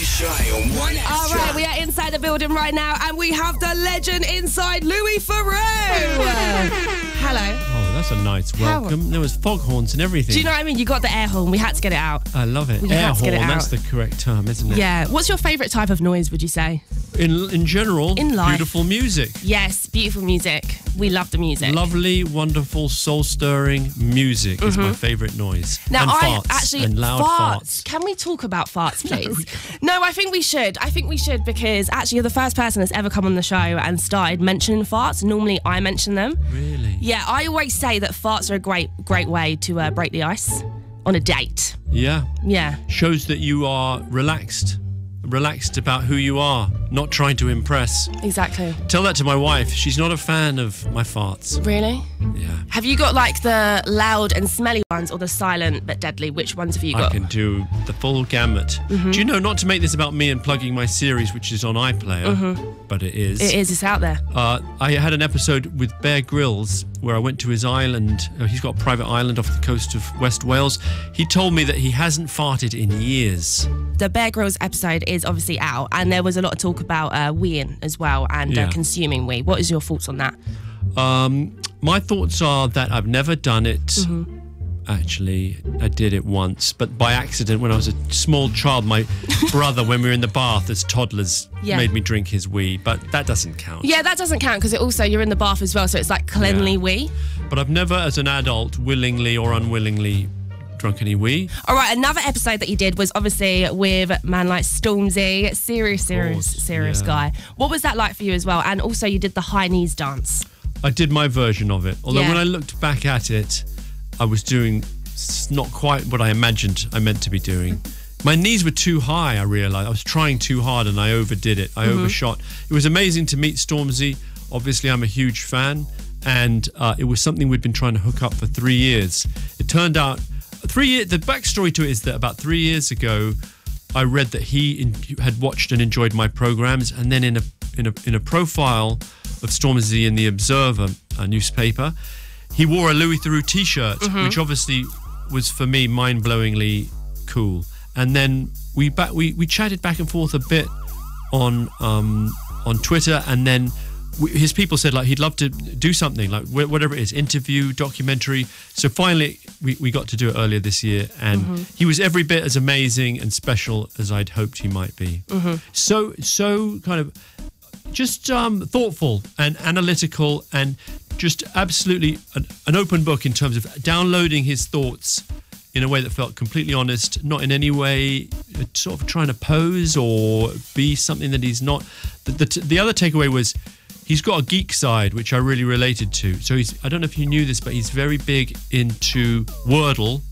All right, we are inside the building right now, and we have the legend inside, Louis Theroux. Hello. Oh, that's a nice How- welcome. There was foghorns and everything. Do you know what I mean? You got the air horn. We had to get it out. I love it. We Air had to get horn, it that's out. the correct term, isn't it? Yeah. What's your favourite type of noise? Would you say? In in general, In life. beautiful music. Yes, beautiful music. We love the music. Lovely, wonderful, soul stirring music is my favourite noise. Mm-hmm. Now and I farts, actually and loud farts. Can we talk about farts, please? no, I think we should. I think we should because actually you're the first person that's ever come on the show and started mentioning farts. Normally I mention them. Really? Yeah, I always say that farts are a great, great way to uh, break the ice on a date. Yeah. Yeah. Shows that you are relaxed. Relaxed about who you are, not trying to impress. Exactly. Tell that to my wife. She's not a fan of my farts. Really? Yeah. Have you got like the loud and smelly ones or the silent but deadly? Which ones have you got? I can do the full gamut. Mm-hmm. Do you know, not to make this about me and plugging my series, which is on iPlayer, but it is. Mm-hmm. It is. It's out there. Uh, I had an episode with Bear Grylls where I went to his island. Uh, he's got a private island off the coast of West Wales. He told me that he hasn't farted in years. The Bear Grylls episode is obviously out, and there was a lot of talk about uh, weeing as well and Yeah. uh, consuming wee. What is your thoughts on that? Um, my thoughts are that I've never done it. Mm-hmm. Actually, I did it once, but by accident when I was a small child. My brother, when we were in the bath as toddlers, Yeah. made me drink his wee, but that doesn't count. Yeah, that doesn't count because it also you're in the bath as well, so it's like cleanly Yeah. wee. But I've never, as an adult, willingly or unwillingly drunk any wee. All right, another episode that you did was obviously with man like Stormzy, serious, serious, serious yeah. guy. What was that like for you as well? And also, you did the high knees dance. I did my version of it. Although Yeah. when I looked back at it, I was doing not quite what I imagined I meant to be doing. My knees were too high, I realized. I was trying too hard and I overdid it. I overshot. It was amazing to meet Stormzy. Obviously, I'm a huge fan. And uh, it was something we'd been trying to hook up for three years. It turned out, three years, the backstory to it is that about three years ago, I read that he in, had watched and enjoyed my programs, and then in a in a in a profile of Stormzy in the Observer a newspaper, he wore a Louis Theroux T-shirt, which obviously was for me mind-blowingly cool. And then we back we we chatted back and forth a bit on um, on Twitter, and then w- his people said like he'd love to do something like wh- whatever it is, interview, documentary. So finally, we, we got to do it earlier this year, and he was every bit as amazing and special as I'd hoped he might be. So so kind of just um, thoughtful and analytical and just absolutely an, an open book in terms of downloading his thoughts in a way that felt completely honest, not in any way uh, sort of trying to pose or be something that he's not. The, the, the other takeaway was he's got a geek side, which I really related to. So he's, I don't know if you knew this, but he's very big into Wordle,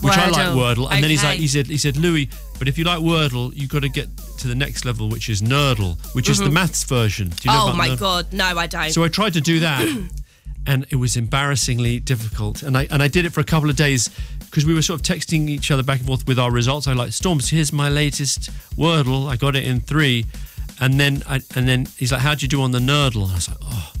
which I like Wordle. Wordle. And then he's like, he said, he said, Louis, but if you like Wordle, you've got to get to the next level, which is Nerdle, which is the maths version. Do you know oh about my Nerdle? god, no, I don't. So I tried to do that, and it was embarrassingly difficult. And I and I did it for a couple of days because we were sort of texting each other back and forth with our results. I like Storms. Here's my latest Wordle. I got it in three, and then I, and then he's like, "How'd you do on the Nerdle?" And I was like, "Oh."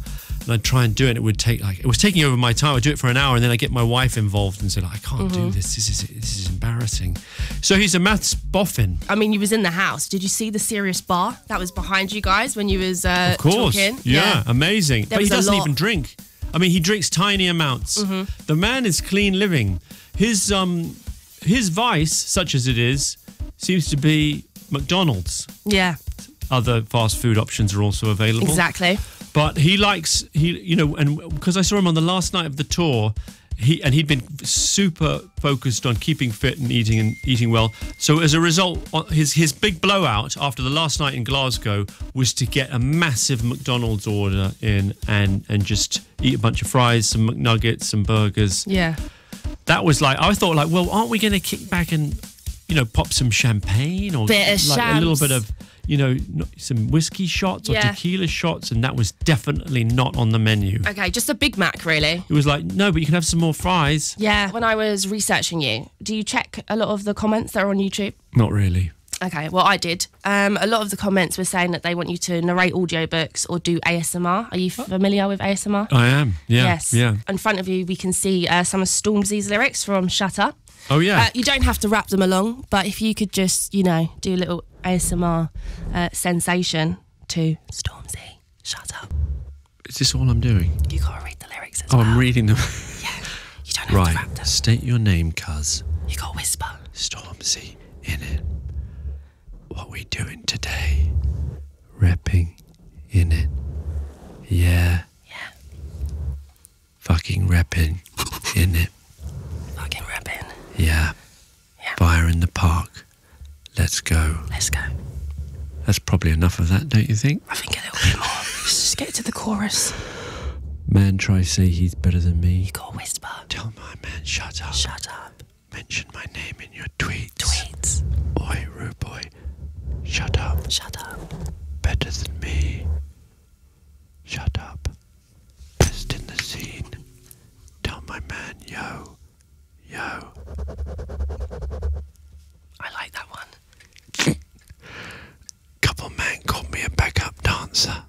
And I'd try and do it. and It would take like it was taking over my time. I'd do it for an hour, and then I get my wife involved and say, like, "I can't Mm-hmm. do this. This is this is embarrassing." So he's a maths boffin. I mean, you was in the house. Did you see the serious bar that was behind you guys when you was uh, Of course. talking? Yeah, amazing. There but he doesn't. Mm-hmm. even drink. I mean, he drinks tiny amounts. The man is clean living. His um his vice, such as it is, seems to be McDonald's. Yeah, Other fast food options are also available. exactly. But he likes he you know and because I saw him on the last night of the tour, he and he'd been super focused on keeping fit and eating and eating well. So as a result, his his big blowout after the last night in Glasgow was to get a massive McDonald's order in and and just eat a bunch of fries, some McNuggets, some burgers. Yeah. That was like I thought like, well, aren't we going to kick back and you know pop some champagne or like a little bit of you know some whiskey shots or Yeah. tequila shots, and that was definitely not on the menu. Okay, just a Big Mac, really. It was like, no, but you can have some more fries. Yeah. When I was researching you, do you check a lot of the comments that are on YouTube? Not really. Okay, well, I did. Um, a lot of the comments were saying that they want you to narrate audiobooks or do ASMR. Are you familiar with ASMR? I am. Yeah. yes. Yeah. In front of you, we can see uh, some of Stormzy's lyrics from Shut Up. Oh yeah. Uh, you don't have to rap them along, but if you could just, you know, do a little ASMR uh, sensation to Stormzy. Shut up. Is this all I'm doing? You gotta read the lyrics as Oh, well. I'm reading them. Yeah. You don't have to rap right. them. State your name, cuz. You gotta whisper. Stormzy in it. What we doing today? Repping in it. Yeah. Fucking repping in it. Fucking rapping. Yeah. Yeah. Fire in the park. Let's go. Let's go. That's probably enough of that, don't you think? I think a little bit more. Let's just get to the chorus. Man try say he's better than me. You gotta whisper. Tell my man shut up. Shut up. Mention my name in your tweets. Tweets. Oi, rude boy. Shut up. Shut up. Better than me. Shut up. Best in the scene. Tell my man, yo. Yo. I like that one. Couple man called me a backup dancer.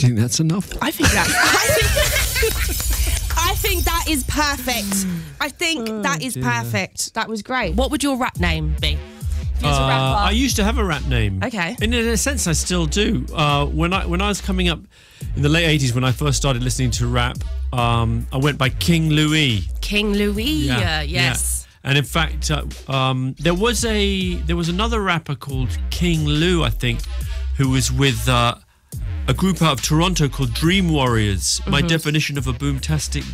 Do you think that's enough? I think that. I think, I think that is perfect. I think that is dear. perfect. That was great. What would your rap name be? If you was a Uh. I used to have a rap name. Okay. And in a sense, I still do. Uh, when I when I was coming up in the late '80s, when I first started listening to rap, um, I went by King Louis. King Louis. Yeah, yes. yeah. And in fact, uh, um, there was a there was another rapper called King Lou, I think, who was with uh, a group out of Toronto called Dream Warriors. Mm-hmm. My definition of a boomtastic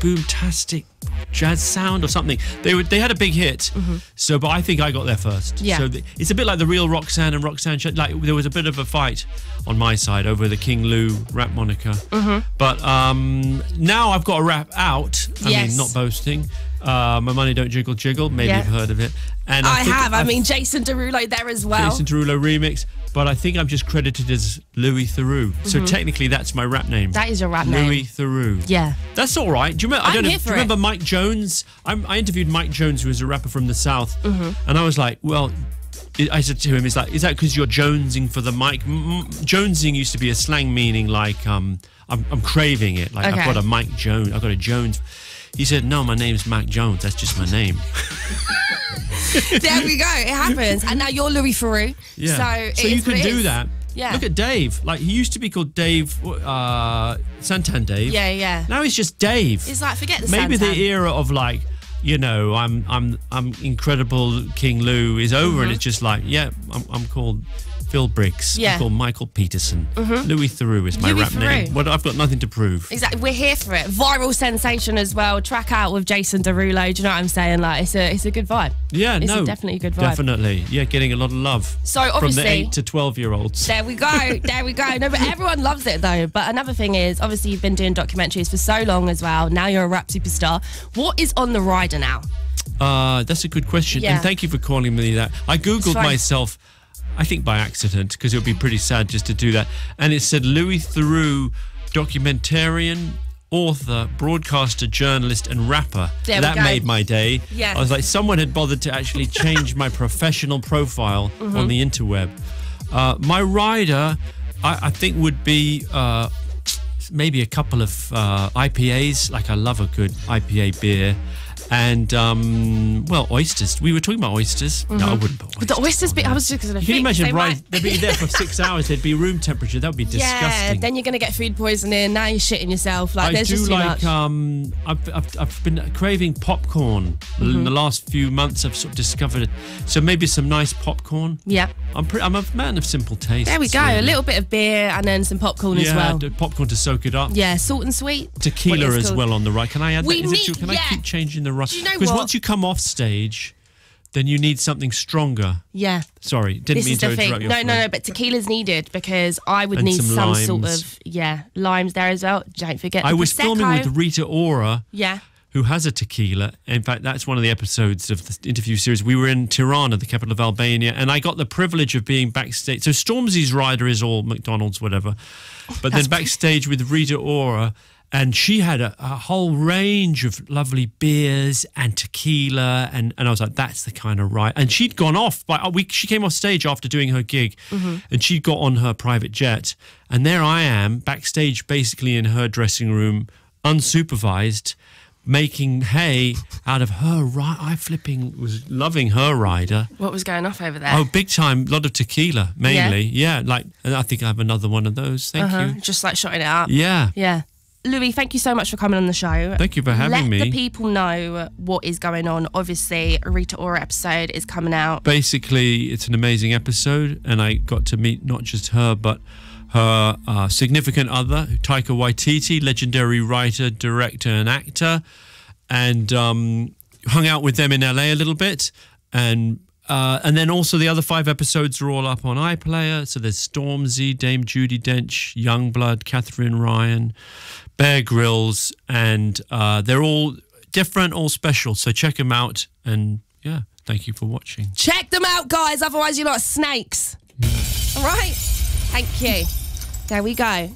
boomtastic jazz sound or something. They were they had a big hit. So, but I think I got there first. Mm-hmm. Yeah. So th- it's a bit like the real Roxanne and Roxanne. Like there was a bit of a fight on my side over the King Lou rap moniker. Mm-hmm. But um, now I've got a rap out. I Yes. mean, not boasting. Uh, my money don't jiggle jiggle. Maybe Yeah. you've heard of it. And I, think have. I I've- mean, Jason Derulo there as well. Jason Derulo remix. But I think I'm just credited as Louis Theroux. So technically, that's my rap name. Mm-hmm. That is your rap name. Louis Theroux. Yeah. That's all right. Do you remember? I I'm don't know. Do you it. Mike Jones? I'm, I interviewed Mike Jones, who was a rapper from the South, Mm-hmm. and I was like, "Well," I said to him, "Is like, is that because you're jonesing for the mic?" M- jonesing used to be a slang meaning like, um, I'm, I'm craving it. Like Okay. I've got a Mike Jones. I've got a Jones. He said, "No, my name's Mac Jones. That's just my name." there we go. It happens. And now you're Louis Theroux. Yeah. So, so you can do that. Yeah. Look at Dave. Like he used to be called Dave uh, Santan Dave. Yeah, yeah. Now he's just Dave. It's like forget the maybe Santan. the era of like you know i'm i'm i'm incredible king lou is over and it's just like yeah i'm, I'm called phil briggs. Yeah. Called michael peterson louis theroux is my Louis rap name Theroux. what i've got nothing to prove Exactly. We're here for it. Viral sensation as well. Track out with Jason Derulo. Do you know what I'm saying? Like it's a it's a good vibe. yeah It's no definitely a good vibe. definitely yeah getting a lot of love So obviously, from the 8 to 12 year olds There we go. There we go. No, but everyone loves it though. But another thing is, obviously, you've been doing documentaries for so long as well. Now you're a rap superstar. What is on the rider now? Uh, that's a good question. Yeah. And thank you for calling me that. I Googled myself, I think by accident, because it would be pretty sad just to do that. And it said Louis Theroux, documentarian, author, broadcaster, journalist, and rapper. There that made my day. Yes. I was like, someone had bothered to actually change my professional profile Mm-hmm. on the interweb. Uh, my rider, I, I think, would be. Uh, maybe a couple of uh, IPAs. Like I love a good IPA beer, and um, well, oysters. We were talking about oysters. No, I wouldn't put oysters. Mm-hmm. The oysters there. I was just going to You imagine, they right? might- They'd be there for six hours. They'd be room temperature. That would be disgusting. Yeah, then you're going to get food poisoning. Now you're shitting yourself. Like I there's do just too like. much. Um, I've, I've, I've been craving popcorn Mm-hmm. in the last few months. I've sort of discovered it. So maybe some nice popcorn. yeah. I'm pre- I'm a man of simple taste. There we go. A little bit of beer and then some popcorn yeah, as well. popcorn to soak it up. Yeah, salt and sweet. tequila as called. well on the right. Can I add We that? Is it need- true? Can yeah. I keep changing the right? Do you know Because what? once you come off stage, then you need something stronger. Yeah. Sorry, didn't This mean is to the thing. interrupt your No, no, flow. no. But tequila's needed because I would And need some some, sort limes. of yeah limes there as well. Don't forget. I the was filming Prosecco. with Rita Ora, Yeah. who has a tequila. In fact, that's one of the episodes of the interview series. We were in Tirana, the capital of Albania, and I got the privilege of being backstage. So Stormzy's rider is all McDonald's, whatever. But then backstage with Rita Ora, and she had a, a whole range of lovely beers and tequila, and, and I was like, that's the kind of ride. And she'd gone off by a week. She came off stage after doing her gig, and she'd got on her private jet, and there I am backstage, basically in her dressing room, unsupervised making hay out of her ride. I flipping was loving her rider. What was going off over there? Oh, big time! A lot of tequila, mainly. Yeah, like and I think I have another one of those. Thank Uh-huh, you. Just like shutting it up. Yeah. Yeah. Louis, thank you so much for coming on the show. Thank you for having Let me. the people know what is going on. Obviously, Rita Ora episode is coming out. Basically, it's an amazing episode, and I got to meet not just her, but her uh, significant other, Taika Waititi, legendary writer, director, and actor, and um, hung out with them in LA a little bit, and. Uh, and then also the other five episodes are all up on iPlayer. So there's Stormzy, Dame Judi Dench, Yungblud, Katherine Ryan, Bear Grylls, and uh, they're all different, all special. So check them out. And yeah, thank you for watching. Check them out, guys. Otherwise, you're not snakes. All right. Thank you. There we go.